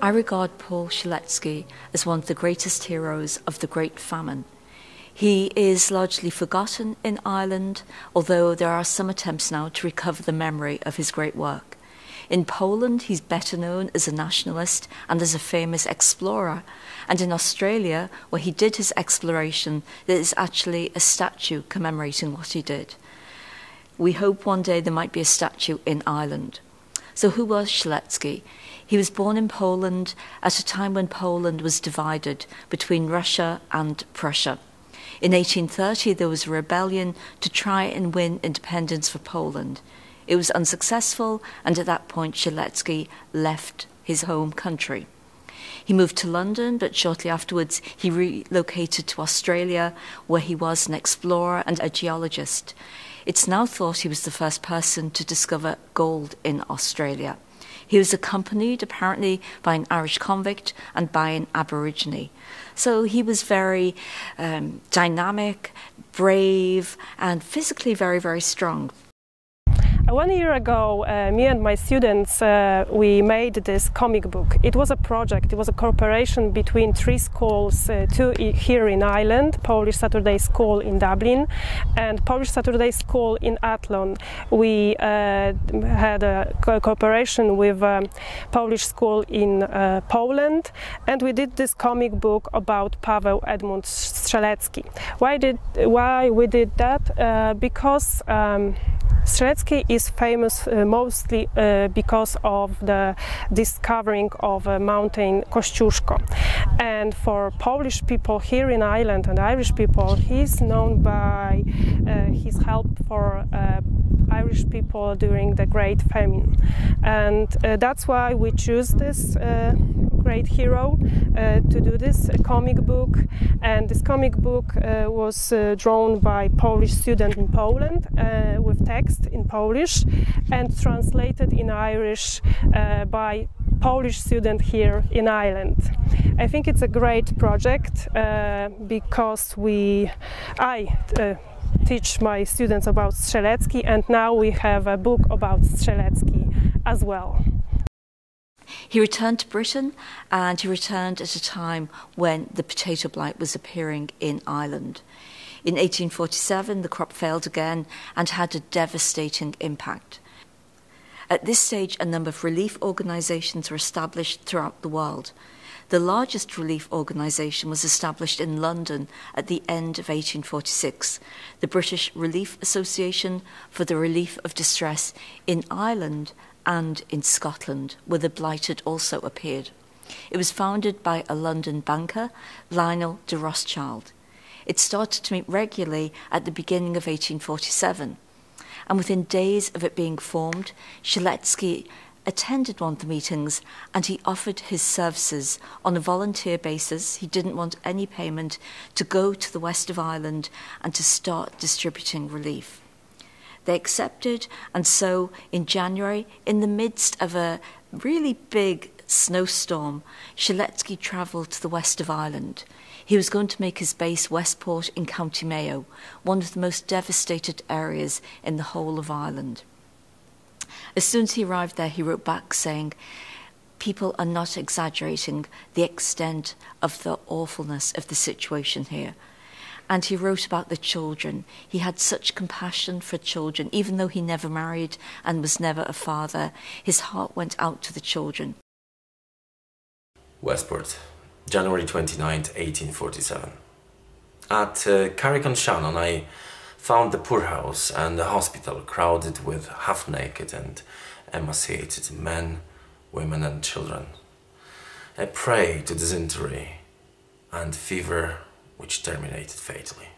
I regard Paul Strzelecki as one of the greatest heroes of the Great Famine. He is largely forgotten in Ireland, although there are some attempts now to recover the memory of his great work. In Poland, he's better known as a nationalist and as a famous explorer. And in Australia, where he did his exploration, there is actually a statue commemorating what he did. We hope one day there might be a statue in Ireland. So, who was Strzelecki? He was born in Poland at a time when Poland was divided between Russia and Prussia. In 1830, there was a rebellion to try and win independence for Poland. It was unsuccessful, and at that point, Strzelecki left his home country. He moved to London, but shortly afterwards, he relocated to Australia, where he was an explorer and a geologist. It's now thought he was the first person to discover gold in Australia. He was accompanied apparently by an Irish convict and by an Aborigine. So he was very um, dynamic, brave, and physically very, very strong. One year ago, uh, me and my students, uh, we made this comic book. It was a project, it was a cooperation between three schools, uh, two here in Ireland, Polish Saturday School in Dublin and Polish Saturday School in Athlone. We uh, had a co cooperation with um, Polish school in uh, Poland and we did this comic book about Paweł Edmund Strzelecki. Why, did, why we did that? Uh, because um, Strzelecki is famous mostly because of the discovering of a mountain Kościuszko. And for Polish people here in Ireland and Irish people, he's known by his help for Irish people during the Great Famine. And that's why we choose this great hero uh, to do this comic book. And this comic book uh, was uh, drawn by Polish student in Poland uh, with text in Polish and translated in Irish by Polish student here in Ireland. I think it's a great project because we, I teach my students about Strzelecki and now we have a book about Strzelecki as well. He returned to Britain and he returned at a time when the potato blight was appearing in Ireland. In 1847, the crop failed again and had a devastating impact. At this stage, a number of relief organisations were established throughout the world. The largest relief organisation was established in London at the end of 1846, the British Relief Association for the Relief of Distress in Ireland and in Scotland, where the blighted also appeared. It was founded by a London banker, Lionel de Rothschild. It started to meet regularly at the beginning of 1847, and within days of it being formed, Strzelecki attended one of the meetings and he offered his services on a volunteer basis. He didn't want any payment to go to the west of Ireland and to start distributing relief. They accepted, and so in January, in the midst of a really big snowstorm, Strzelecki travelled to the west of Ireland. He was going to make his base Westport in County Mayo, one of the most devastated areas in the whole of Ireland. As soon as he arrived there, he wrote back saying, People are not exaggerating the extent of the awfulness of the situation here. And he wrote about the children. He had such compassion for children, even though he never married and was never a father. His heart went out to the children. Westport, January 29, 1847. At uh, Carrick-on-Shannon, I found the poorhouse and the hospital crowded with half-naked and emaciated men, women and children, a prey to dysentery and fever which terminated fatally.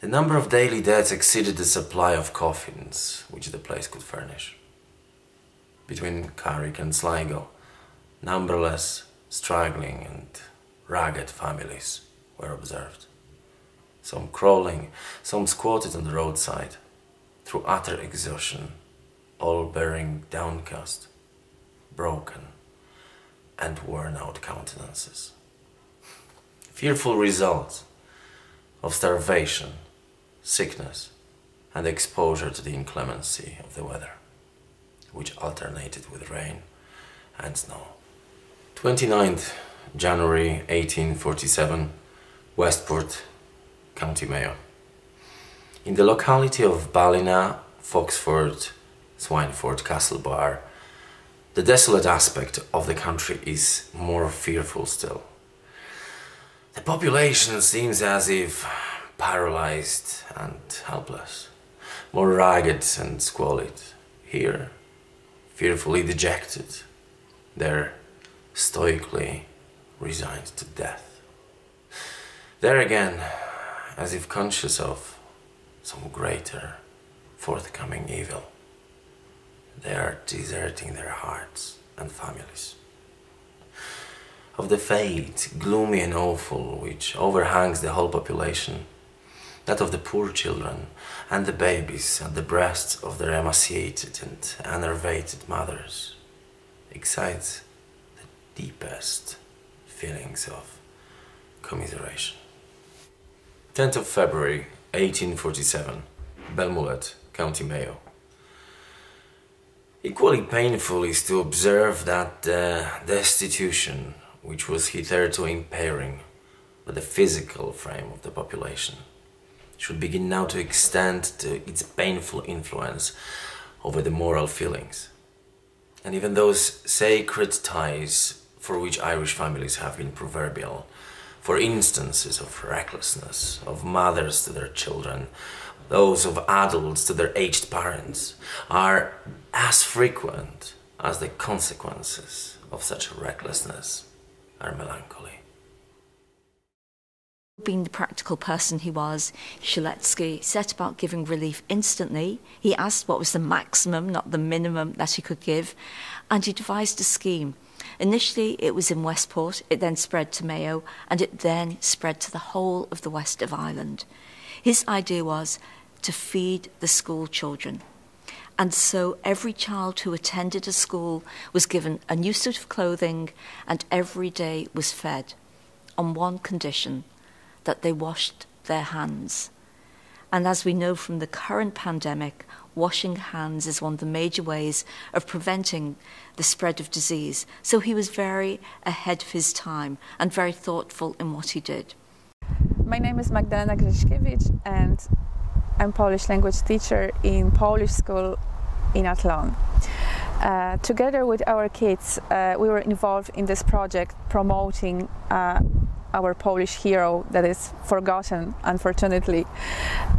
The number of daily deaths exceeded the supply of coffins which the place could furnish. Between Carrick and Sligo, numberless struggling and ragged families were observed. Some crawling, some squatted on the roadside, through utter exhaustion, all bearing downcast, broken, and worn out countenances fearful results of starvation, sickness, and exposure to the inclemency of the weather, which alternated with rain and snow. 29th January 1847, Westport, County Mayo. In the locality of Ballina, Foxford, Swineford, Castlebar, the desolate aspect of the country is more fearful still. The population seems as if paralyzed and helpless, more ragged and squalid. Here, fearfully dejected, there stoically resigned to death. There again, as if conscious of some greater forthcoming evil, they are deserting their hearts and families. Of the fate, gloomy and awful, which overhangs the whole population, that of the poor children and the babies at the breasts of their emaciated and enervated mothers, excites the deepest feelings of commiseration. 10th of February 1847, Belmullet, County Mayo. Equally painful is to observe that the destitution, which was hitherto impairing but the physical frame of the population, should begin now to extend to its painful influence over the moral feelings. And even those sacred ties for which Irish families have been proverbial, for instances of recklessness of mothers to their children, those of adults to their aged parents, are as frequent as the consequences of such recklessness melancholy. Being the practical person he was, Strzelecki set about giving relief instantly. He asked what was the maximum, not the minimum, that he could give, and he devised a scheme. Initially, it was in Westport, it then spread to Mayo, and it then spread to the whole of the west of Ireland. His idea was to feed the school children. And so every child who attended a school was given a new suit of clothing and every day was fed on one condition that they washed their hands. And as we know from the current pandemic, washing hands is one of the major ways of preventing the spread of disease. So he was very ahead of his time and very thoughtful in what he did. My name is Magdalena Grześkiewicz and I'm Polish language teacher in Polish school in Athlone. Uh, together with our kids, uh, we were involved in this project promoting uh, our Polish hero that is forgotten, unfortunately.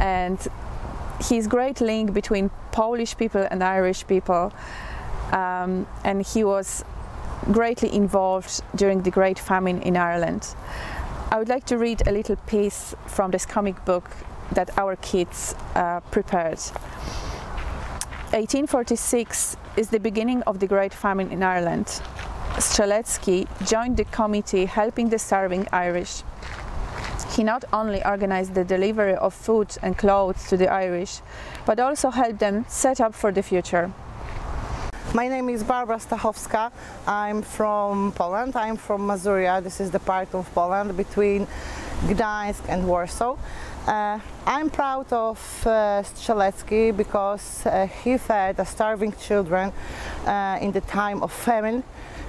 And his great link between Polish people and Irish people. Um, and he was greatly involved during the Great Famine in Ireland. I would like to read a little piece from this comic book that our kids uh, prepared. 1846 is the beginning of the Great Famine in Ireland. Strzelecki joined the committee helping the starving Irish. He not only organized the delivery of food and clothes to the Irish, but also helped them set up for the future. My name is Barbara Stachowska. I'm from Poland. I'm from Mazuria. This is the part of Poland between Gdańsk and Warsaw. Uh, I'm proud of uh, Strzelecki because uh, he fed the starving children uh, in the time of famine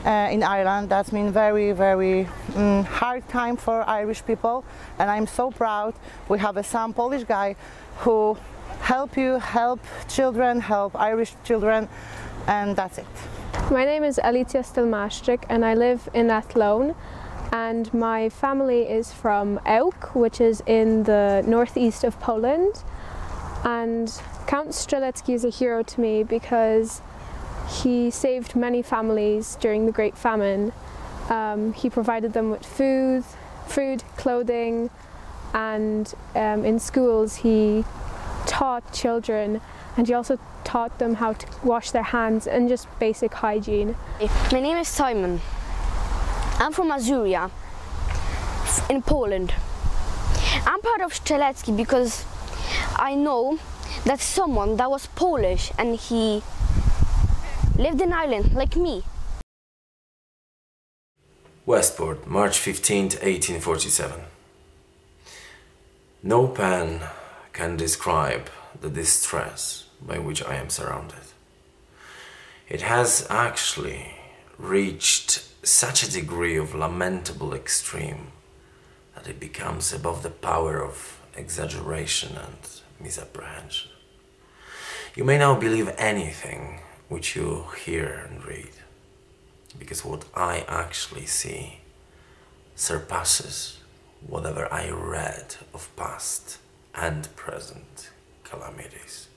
uh, in Ireland. That's been very, very um, hard time for Irish people, and I'm so proud we have a some Polish guy who help you, help children, help Irish children, and that's it. My name is Alicia Stelmaszczyk and I live in Athlone and my family is from Ełk, which is in the northeast of Poland. And Count Strzelecki is a hero to me because he saved many families during the Great Famine. Um, he provided them with food, food, clothing, and um, in schools he taught children and he also taught them how to wash their hands and just basic hygiene. My name is Simon. I'm from Mazuria in Poland. I'm proud of Strzelecki because I know that someone that was Polish and he lived in Ireland like me. Westport, March 15th, 1847. No pen can describe the distress by which I am surrounded. It has actually reached such a degree of lamentable extreme that it becomes above the power of exaggeration and misapprehension. You may now believe anything which you hear and read, because what I actually see surpasses whatever I read of past and present calamities.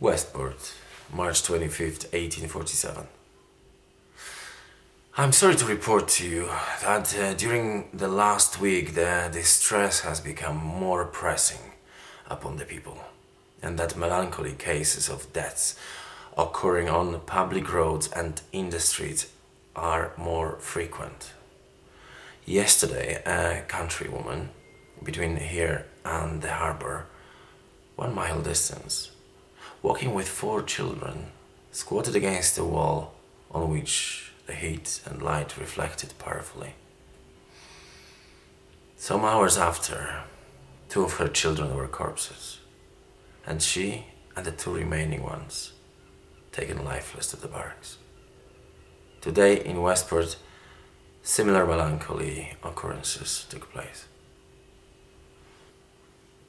Westport, March 25th, 1847. I'm sorry to report to you that uh, during the last week the distress has become more pressing upon the people, and that melancholy cases of deaths occurring on public roads and in the streets are more frequent. Yesterday, a countrywoman between here and the harbor, one mile distance, walking with four children, squatted against a wall on which the heat and light reflected powerfully. Some hours after, two of her children were corpses, and she and the two remaining ones taken lifeless to the barracks. Today in Westport, similar melancholy occurrences took place.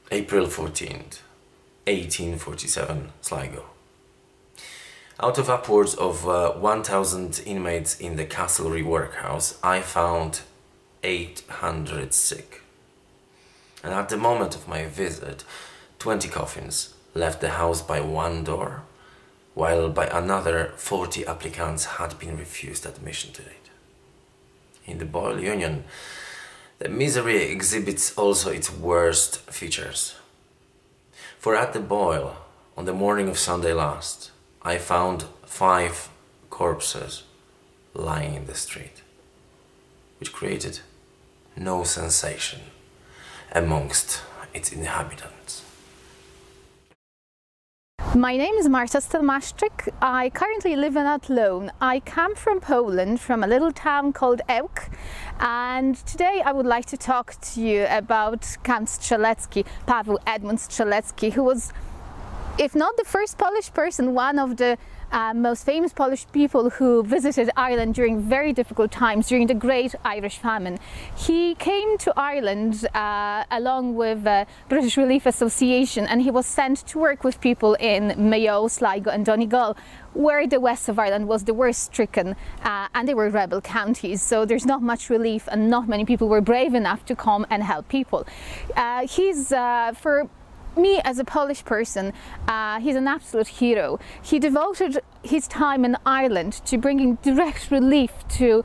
April 14th, 1847, Sligo. Out of upwards of uh, 1,000 inmates in the Castlereagh workhouse, I found 800 sick. And at the moment of my visit, 20 coffins left the house by one door, while by another 40 applicants had been refused admission to it. In the Boyle Union, the misery exhibits also its worst features. For at the Boyle, on the morning of Sunday last, I found five corpses lying in the street, which created no sensation amongst its inhabitants. My name is Marta Stelmaszczyk. I currently live in Athlone. I come from Poland, from a little town called Ełk, and today I would like to talk to you about Count Strzelecki, Paweł Edmund Strzelecki, who was, if not the first Polish person, one of the uh, most famous Polish people who visited Ireland during very difficult times, during the Great Irish Famine. He came to Ireland uh, along with the British Relief Association and he was sent to work with people in Mayo, Sligo and Donegal where the west of Ireland was the worst stricken uh, and they were rebel counties so there's not much relief and not many people were brave enough to come and help people. Uh, he's uh, for me as a Polish person, uh, he's an absolute hero. He devoted his time in Ireland to bringing direct relief to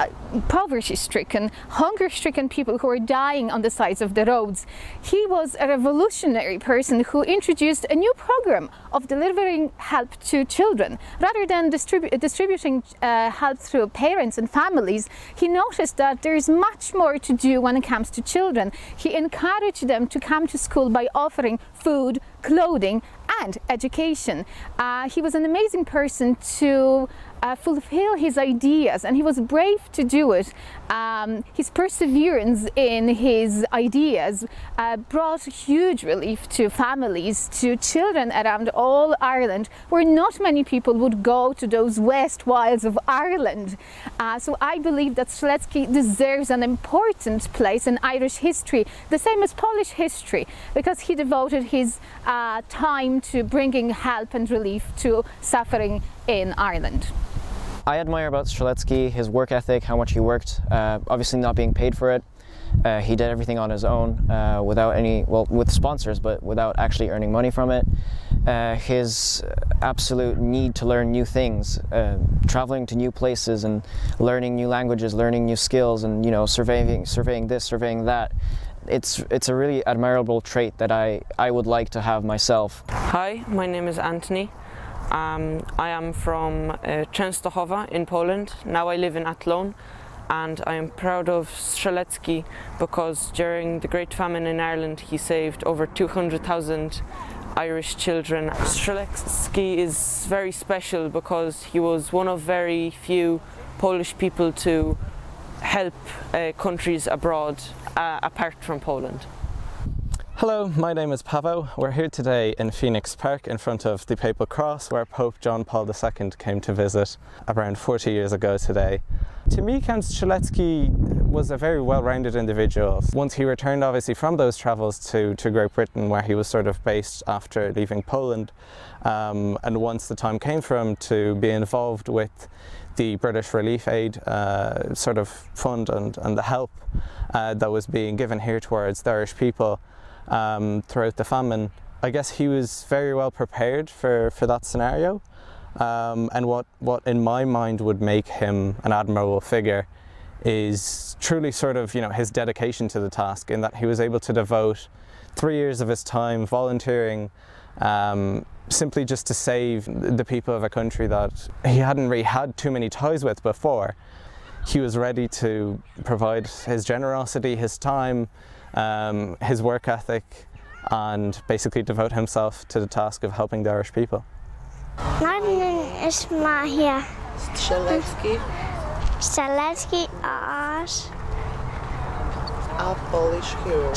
uh, poverty-stricken, hunger-stricken people who are dying on the sides of the roads. He was a revolutionary person who introduced a new program of delivering help to children. Rather than distribu distributing uh, help through parents and families, he noticed that there is much more to do when it comes to children. He encouraged them to come to school by offering food, clothing and education. Uh, he was an amazing person to uh, fulfill his ideas and he was brave to do it. Um, his perseverance in his ideas uh, brought huge relief to families, to children around all Ireland where not many people would go to those west wilds of Ireland. Uh, so I believe that Strzelecki deserves an important place in Irish history, the same as Polish history, because he devoted his uh, time to bringing help and relief to suffering in Ireland. I admire about Strzelecki his work ethic, how much he worked, uh, obviously not being paid for it. Uh, he did everything on his own uh, without any, well, with sponsors, but without actually earning money from it. Uh, his absolute need to learn new things, uh, traveling to new places and learning new languages, learning new skills, and you know, surveying, surveying this, surveying that. It's it's a really admirable trait that I I would like to have myself. Hi, my name is Anthony. Um, I am from uh, Częstochowa in Poland. Now I live in Athlone and I am proud of Strzelecki because during the Great Famine in Ireland he saved over 200,000 Irish children. Strzelecki is very special because he was one of very few Polish people to help uh, countries abroad uh, apart from Poland. Hello, my name is Pavo. We're here today in Phoenix Park in front of the Papal Cross where Pope John Paul II came to visit around 40 years ago today. To me, Count Strzelecki was a very well-rounded individual. Once he returned obviously from those travels to, to Great Britain where he was sort of based after leaving Poland um, and once the time came for him to be involved with the British Relief Aid uh, sort of fund and, and the help uh, that was being given here towards the Irish people um, throughout the famine. I guess he was very well prepared for, for that scenario. Um, and what, what in my mind would make him an admirable figure is truly sort of you know his dedication to the task in that he was able to devote three years of his time volunteering um, simply just to save the people of a country that he hadn't really had too many ties with before. He was ready to provide his generosity, his time, um, his work ethic and basically devote himself to the task of helping the Irish people. My name is Mahia. Strzelecki, Strzelecki as a Polish hero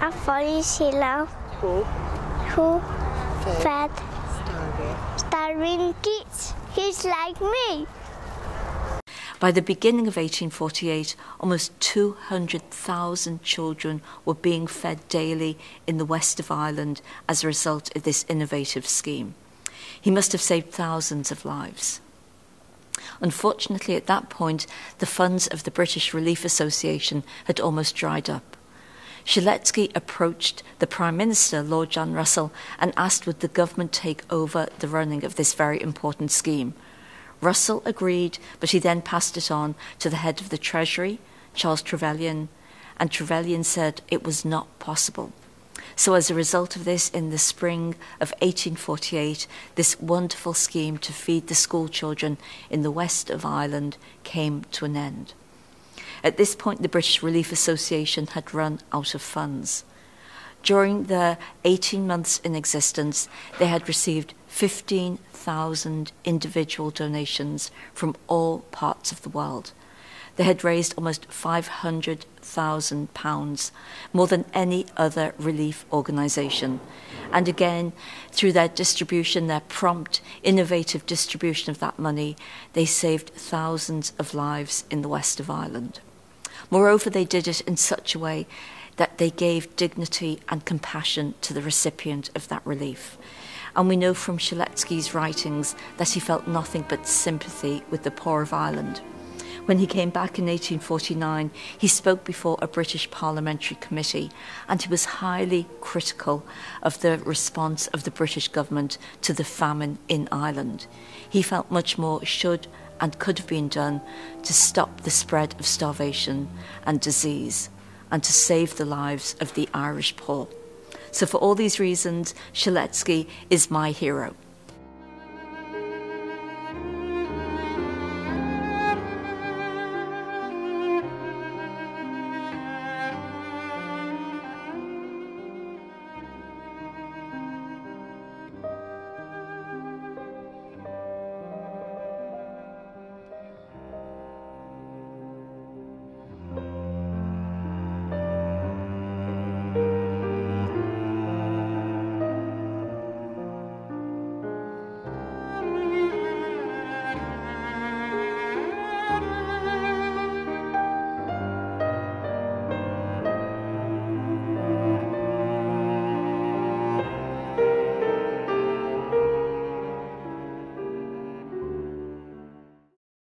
a Polish hero who? Who? Fed. Fed. Starving starving kids. He's like me. By the beginning of 1848, almost 200,000 children were being fed daily in the west of Ireland as a result of this innovative scheme. He must have saved thousands of lives. Unfortunately, at that point, the funds of the British Relief Association had almost dried up. Strzelecki approached the Prime Minister, Lord John Russell, and asked would the government take over the running of this very important scheme. Russell agreed, but he then passed it on to the head of the Treasury, Charles Trevelyan, and Trevelyan said it was not possible. So, as a result of this, in the spring of 1848, this wonderful scheme to feed the school children in the west of Ireland came to an end. At this point, the British Relief Association had run out of funds. During their 18 months in existence, they had received 15,000 individual donations from all parts of the world. They had raised almost £500,000, more than any other relief organisation. And again, through their distribution, their prompt, innovative distribution of that money, they saved thousands of lives in the west of Ireland. Moreover, they did it in such a way that they gave dignity and compassion to the recipient of that relief. And we know from Strzelecki's writings that he felt nothing but sympathy with the poor of Ireland. When he came back in 1849, he spoke before a British parliamentary committee and he was highly critical of the response of the British government to the famine in Ireland. He felt much more should and could have been done to stop the spread of starvation and disease and to save the lives of the Irish poor. So, for all these reasons, Strzelecki is my hero.